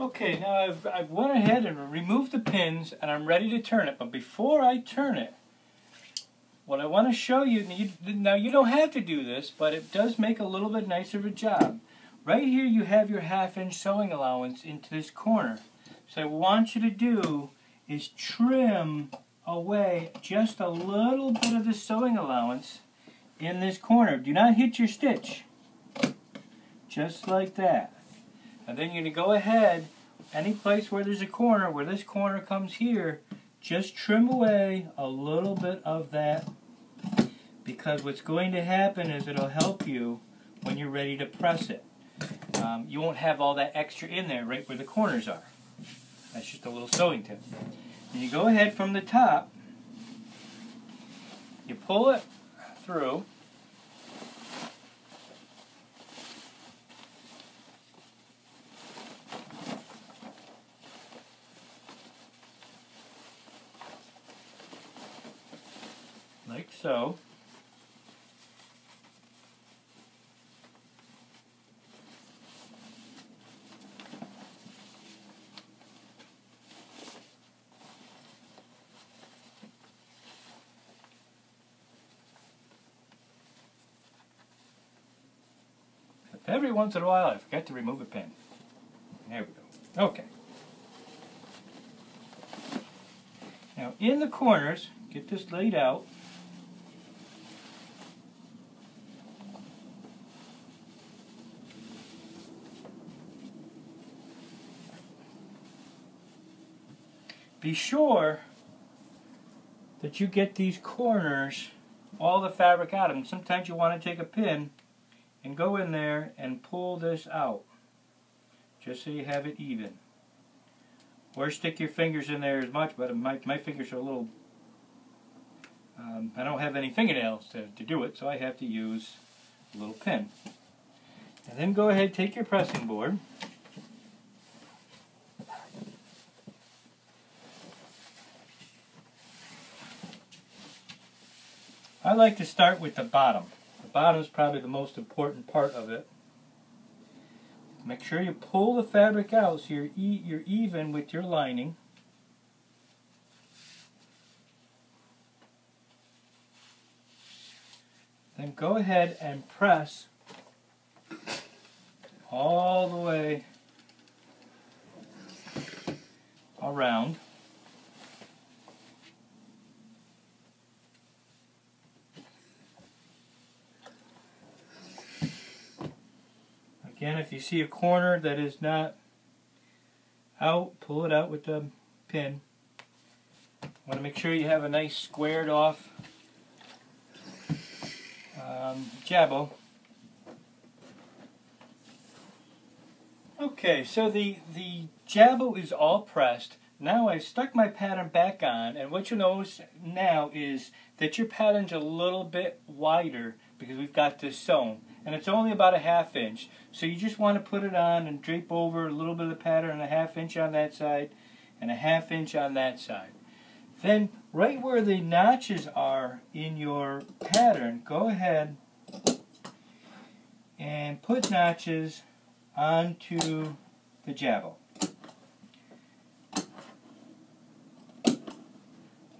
Okay, now I've, I've went ahead and removed the pins and I'm ready to turn it. But before I turn it, what I want to show you, now you don't have to do this, but it does make a little bit nicer of a job. Right here you have your half inch sewing allowance into this corner. So I want you to do is trim away just a little bit of the sewing allowance in this corner. Do not hit your stitch. Just like that. And then you're going to go ahead, any place where there's a corner, where this corner comes here, just trim away a little bit of that because what's going to happen is it'll help you when you're ready to press it. Um, you won't have all that extra in there right where the corners are. That's just a little sewing tip. And you go ahead from the top, you pull it through, like so. Every once in a while I forget to remove a pin. There we go. Okay. Now in the corners, get this laid out. be sure that you get these corners, all the fabric out of them. Sometimes you want to take a pin and go in there and pull this out just so you have it even. Or stick your fingers in there as much, but my, my fingers are a little, um, I don't have any fingernails to, to do it, so I have to use a little pin. And then go ahead, take your pressing board, I like to start with the bottom. Bottom is probably the most important part of it. Make sure you pull the fabric out so you're, e you're even with your lining. Then go ahead and press all the way around. Again, if you see a corner that is not out, pull it out with the pin. Want to make sure you have a nice squared off um. Okay, so the, the jabot is all pressed. Now I've stuck my pattern back on, and what you'll notice now is that your pattern's a little bit wider because we've got this sewn and it's only about a half inch. So you just want to put it on and drape over a little bit of pattern a half inch on that side and a half inch on that side. Then right where the notches are in your pattern, go ahead and put notches onto the jabot.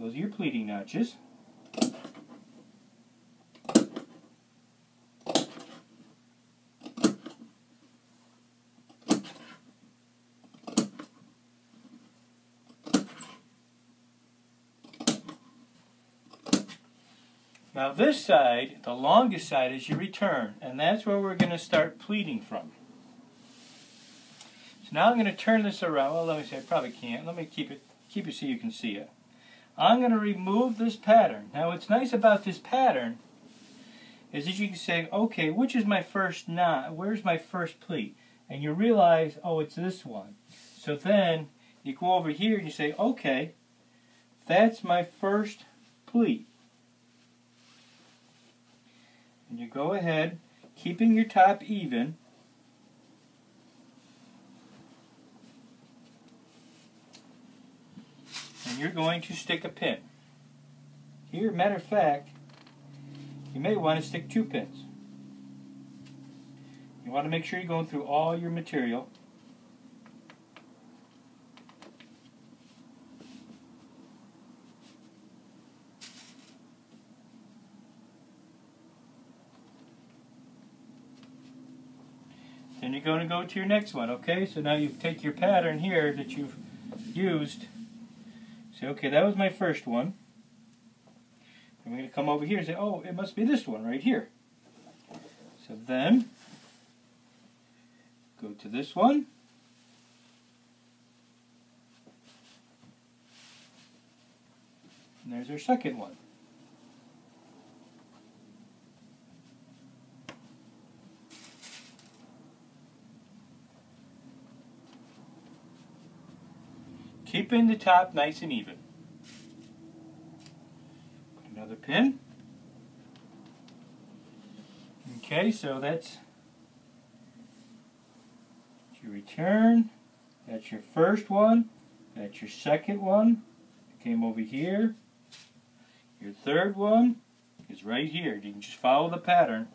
Those are your pleating notches. Now this side, the longest side, is your return, and that's where we're going to start pleating from. So now I'm going to turn this around. Well, let me see, I probably can't. Let me keep it, keep it so you can see it. I'm going to remove this pattern. Now what's nice about this pattern is that you can say, okay, which is my first knot? Where's my first pleat? And you realize, oh, it's this one. So then you go over here and you say, okay, that's my first pleat. And you go ahead, keeping your top even, and you're going to stick a pin. Here, matter of fact, you may want to stick two pins. You want to make sure you're going through all your material. You're going to go to your next one, okay? So now you take your pattern here that you've used. Say, okay, that was my first one. I'm going to come over here and say, oh, it must be this one right here. So then, go to this one. And there's our second one. Keeping the top nice and even. Another pin. Okay, so that's your return. That's your first one. That's your second one. came over here. Your third one is right here. You can just follow the pattern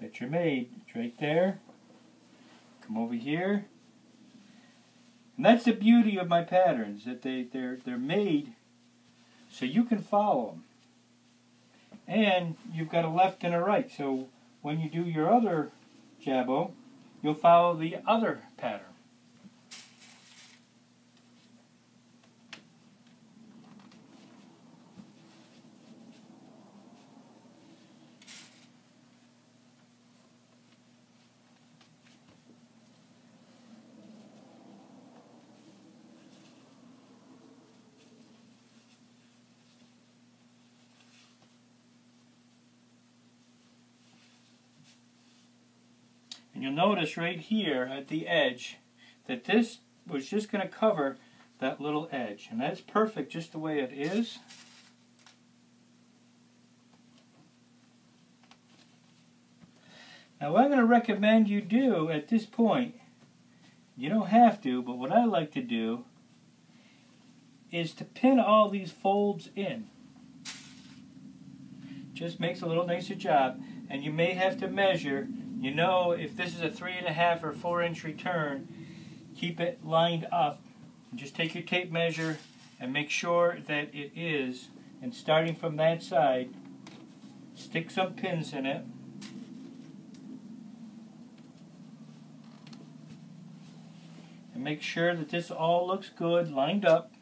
that you made. It's right there. Come over here. And that's the beauty of my patterns, that they, they're, they're made so you can follow them. And you've got a left and a right, so when you do your other jabot, you'll follow the other pattern. And you'll notice right here at the edge that this was just going to cover that little edge. And that's perfect just the way it is. Now what I'm going to recommend you do at this point, you don't have to, but what I like to do is to pin all these folds in. Just makes a little nicer job. And you may have to measure you know if this is a three and a half or four inch return, keep it lined up. Just take your tape measure and make sure that it is. And starting from that side, stick some pins in it. And make sure that this all looks good, lined up.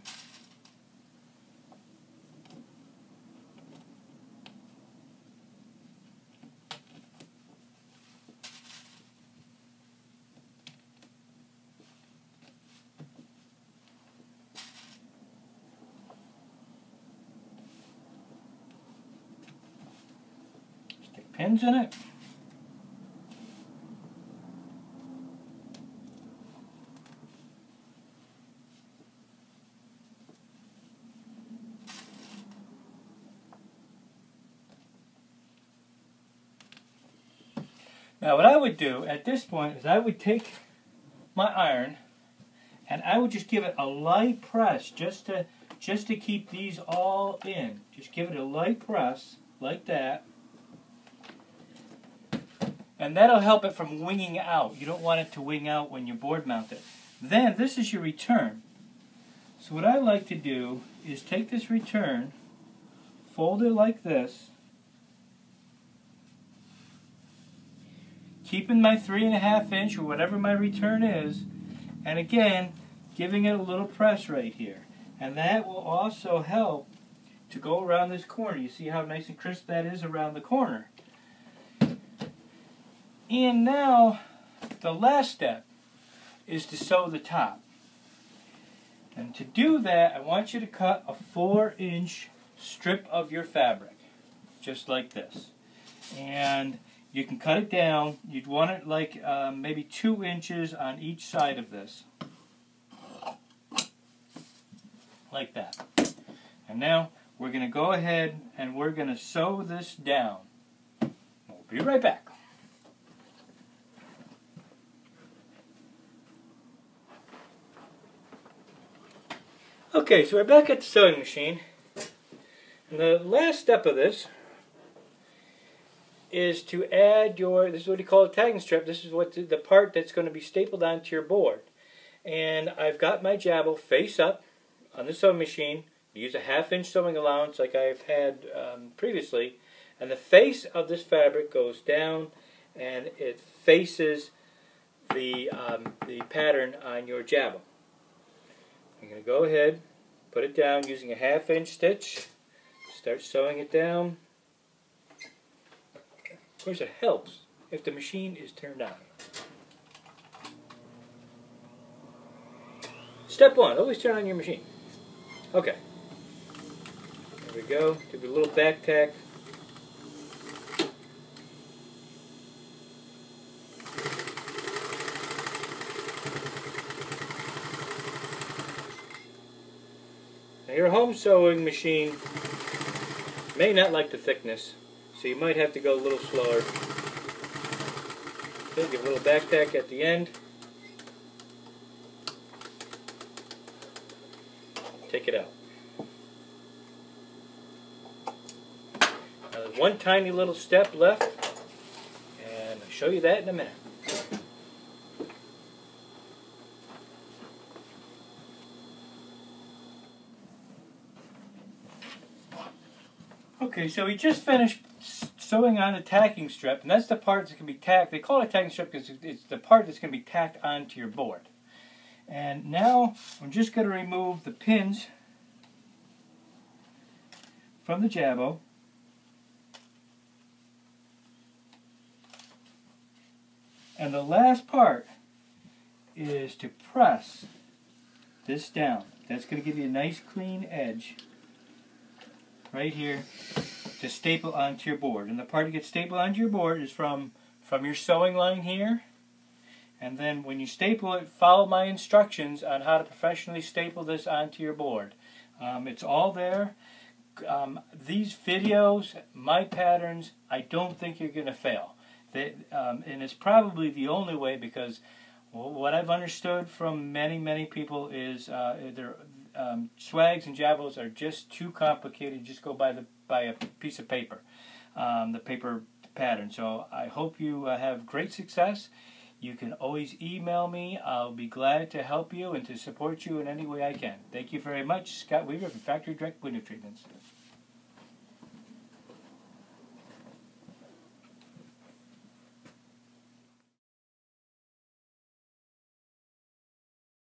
Pins in it. Now what I would do at this point is I would take my iron and I would just give it a light press just to just to keep these all in. Just give it a light press like that. And that'll help it from winging out. You don't want it to wing out when you board mount it. Then this is your return. So what I like to do is take this return, fold it like this, keeping my three and a half inch or whatever my return is, and again, giving it a little press right here. And that will also help to go around this corner. You see how nice and crisp that is around the corner. And now, the last step is to sew the top. And to do that, I want you to cut a 4 inch strip of your fabric, just like this. And you can cut it down. You'd want it like uh, maybe 2 inches on each side of this. Like that. And now we're going to go ahead and we're going to sew this down. We'll be right back. Okay, so we're back at the sewing machine. And the last step of this is to add your, this is what you call a tacking strip. This is what the, the part that's going to be stapled onto your board. And I've got my jabot face up on the sewing machine. use a half inch sewing allowance like I've had um, previously. And the face of this fabric goes down and it faces the, um, the pattern on your jabot. I'm going to go ahead, put it down using a half inch stitch, start sewing it down. Of course it helps if the machine is turned on. Step one, always turn on your machine. Okay. There we go. Give it a little back tack. Your home sewing machine may not like the thickness, so you might have to go a little slower. Okay, give a little back tack at the end. Take it out. Now there's one tiny little step left, and I'll show you that in a minute. Okay, so we just finished sewing on the tacking strip, and that's the part that can be tacked. They call it a tacking strip because it's the part that's going to be tacked onto your board. And now I'm just going to remove the pins from the jabot. And the last part is to press this down. That's going to give you a nice clean edge right here to staple onto your board. And the part that gets stapled onto your board is from, from your sewing line here. And then when you staple it, follow my instructions on how to professionally staple this onto your board. Um, it's all there. Um, these videos, my patterns, I don't think you're going to fail. They, um, and it's probably the only way because what I've understood from many, many people is uh, they're, um, swags and jabots are just too complicated. Just go by the by a piece of paper, um, the paper pattern. So I hope you uh, have great success. You can always email me. I'll be glad to help you and to support you in any way I can. Thank you very much. Scott Weaver from Factory Direct Window Treatments.